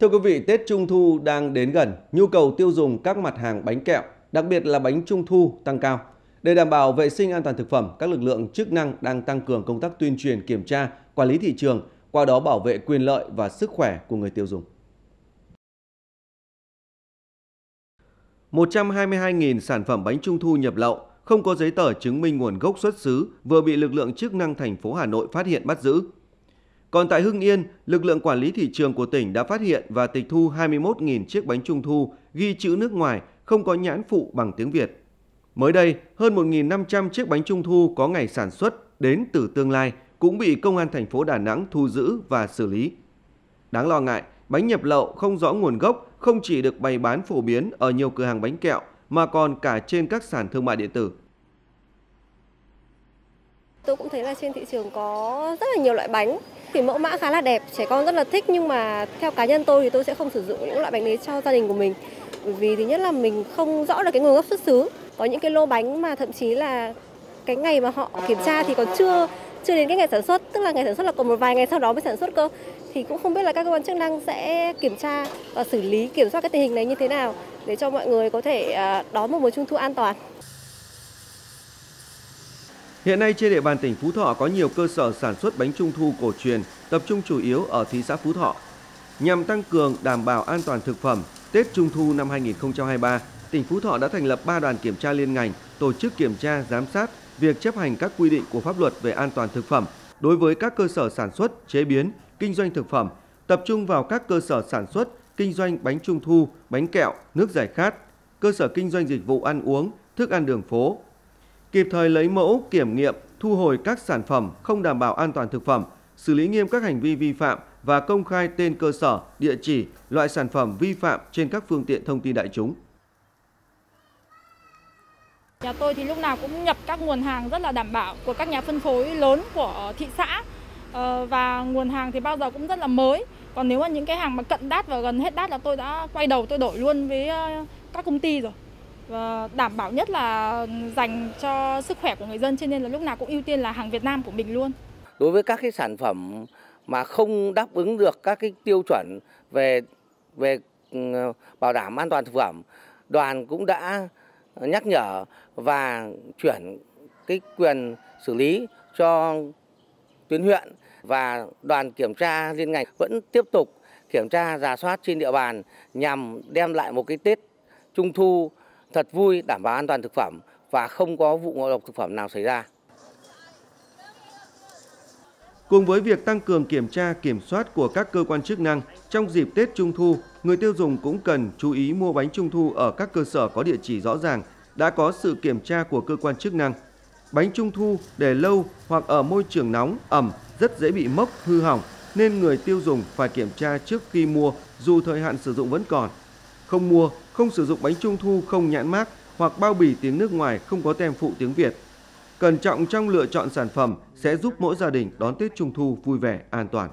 Thưa quý vị, Tết Trung Thu đang đến gần, nhu cầu tiêu dùng các mặt hàng bánh kẹo, đặc biệt là bánh Trung Thu tăng cao. Để đảm bảo vệ sinh an toàn thực phẩm, các lực lượng chức năng đang tăng cường công tác tuyên truyền kiểm tra, quản lý thị trường, qua đó bảo vệ quyền lợi và sức khỏe của người tiêu dùng. 122.000 sản phẩm bánh trung thu nhập lậu không có giấy tờ chứng minh nguồn gốc xuất xứ vừa bị lực lượng chức năng thành phố Hà Nội phát hiện bắt giữ. Còn tại Hưng Yên, lực lượng quản lý thị trường của tỉnh đã phát hiện và tịch thu 21.000 chiếc bánh trung thu ghi chữ nước ngoài không có nhãn phụ bằng tiếng Việt. Mới đây, hơn 1.500 chiếc bánh trung thu có ngày sản xuất đến từ tương lai cũng bị công an thành phố Đà Nẵng thu giữ và xử lý. Đáng lo ngại, bánh nhập lậu không rõ nguồn gốc không chỉ được bày bán phổ biến ở nhiều cửa hàng bánh kẹo mà còn cả trên các sàn thương mại điện tử. Tôi cũng thấy là trên thị trường có rất là nhiều loại bánh thì mẫu mã khá là đẹp, trẻ con rất là thích nhưng mà theo cá nhân tôi thì tôi sẽ không sử dụng những loại bánh đấy cho gia đình của mình. Bởi vì thứ nhất là mình không rõ được cái nguồn gốc xuất xứ. Có những cái lô bánh mà thậm chí là cái ngày mà họ kiểm tra thì còn chưa chưa đến cái ngày sản xuất, tức là ngày sản xuất là còn một vài ngày sau đó mới sản xuất cơ. Thì cũng không biết là các cơ quan chức năng sẽ kiểm tra và xử lý kiểm soát cái tình hình này như thế nào để cho mọi người có thể à, đón một mùa trung thu an toàn. Hiện nay trên địa bàn tỉnh Phú Thọ có nhiều cơ sở sản xuất bánh trung thu cổ truyền, tập trung chủ yếu ở thị xã Phú Thọ. Nhằm tăng cường đảm bảo an toàn thực phẩm, Tết Trung thu năm 2023, tỉnh Phú Thọ đã thành lập 3 đoàn kiểm tra liên ngành, tổ chức kiểm tra, giám sát việc chấp hành các quy định của pháp luật về an toàn thực phẩm đối với các cơ sở sản xuất, chế biến, kinh doanh thực phẩm, tập trung vào các cơ sở sản xuất, kinh doanh bánh trung thu, bánh kẹo, nước giải khát, cơ sở kinh doanh dịch vụ ăn uống, thức ăn đường phố, kịp thời lấy mẫu, kiểm nghiệm, thu hồi các sản phẩm không đảm bảo an toàn thực phẩm, xử lý nghiêm các hành vi vi phạm và công khai tên cơ sở, địa chỉ, loại sản phẩm vi phạm trên các phương tiện thông tin đại chúng. Nhà tôi thì lúc nào cũng nhập các nguồn hàng rất là đảm bảo của các nhà phân phối lớn của thị xã ờ, và nguồn hàng thì bao giờ cũng rất là mới. Còn nếu mà những cái hàng mà cận đát và gần hết đát là tôi đã quay đầu tôi đổi luôn với ờ, các công ty rồi và đảm bảo nhất là dành cho sức khỏe của người dân cho nên là lúc nào cũng ưu tiên là hàng Việt Nam của mình luôn. Đối với các cái sản phẩm mà không đáp ứng được các cái tiêu chuẩn về về ừ, bảo đảm an toàn thực phẩm, đoàn cũng đã nhắc nhở và chuyển cái quyền xử lý cho tuyến huyện và đoàn kiểm tra liên ngành vẫn tiếp tục kiểm tra giả soát trên địa bàn nhằm đem lại một cái Tết Trung thu thật vui, đảm bảo an toàn thực phẩm và không có vụ ngộ độc thực phẩm nào xảy ra. Cùng với việc tăng cường kiểm tra, kiểm soát của các cơ quan chức năng, trong dịp Tết Trung Thu, người tiêu dùng cũng cần chú ý mua bánh Trung Thu ở các cơ sở có địa chỉ rõ ràng, đã có sự kiểm tra của cơ quan chức năng. Bánh Trung Thu để lâu hoặc ở môi trường nóng, ẩm rất dễ bị mốc, hư hỏng, nên người tiêu dùng phải kiểm tra trước khi mua dù thời hạn sử dụng vẫn còn. Không mua, không sử dụng bánh trung thu không nhãn mác hoặc bao bì tiếng nước ngoài không có tem phụ tiếng Việt. Cẩn trọng trong lựa chọn sản phẩm sẽ giúp mỗi gia đình đón Tết Trung thu vui vẻ, an toàn.